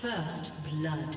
First blood.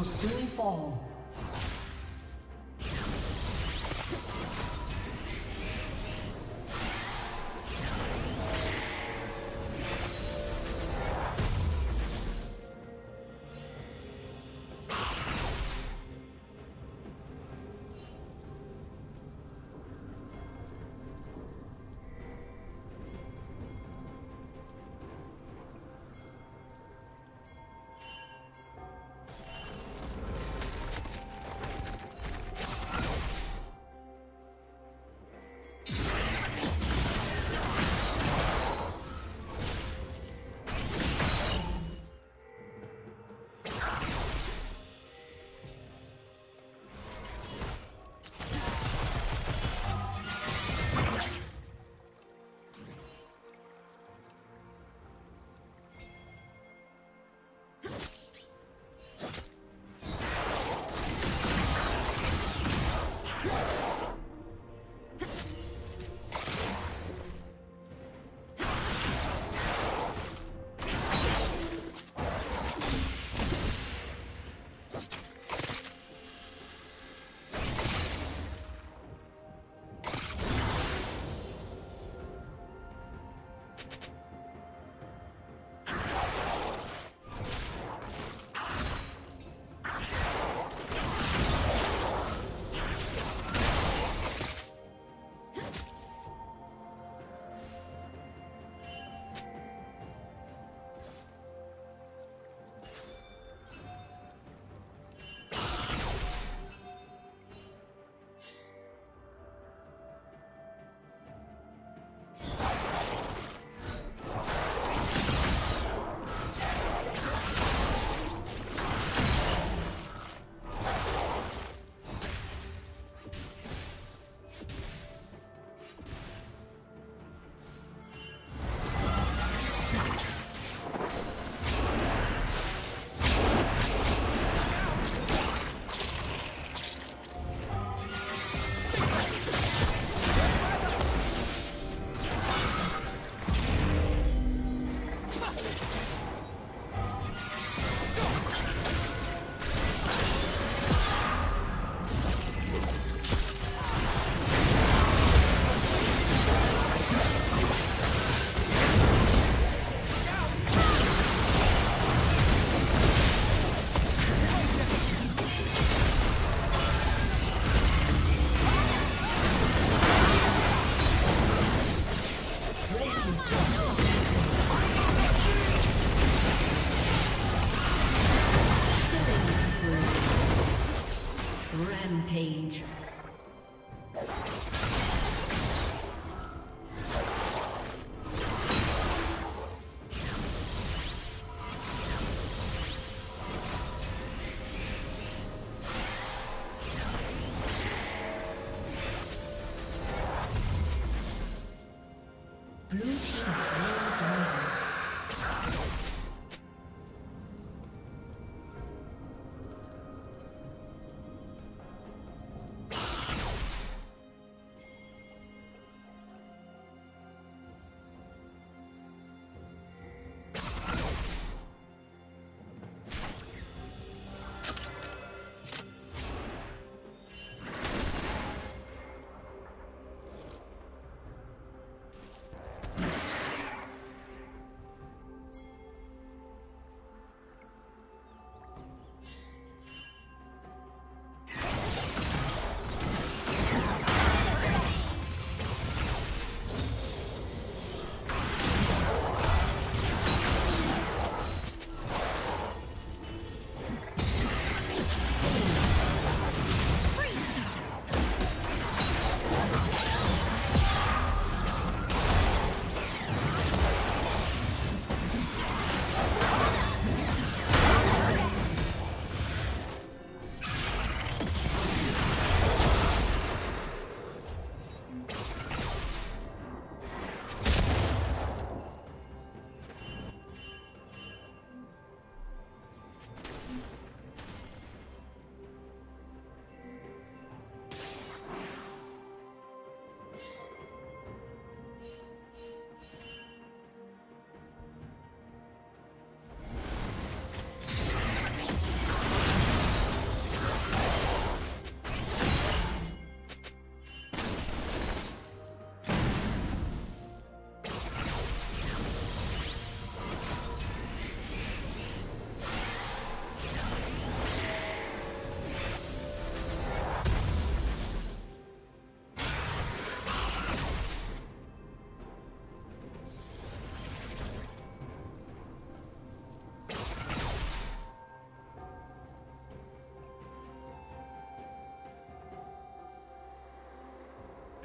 Will soon fall.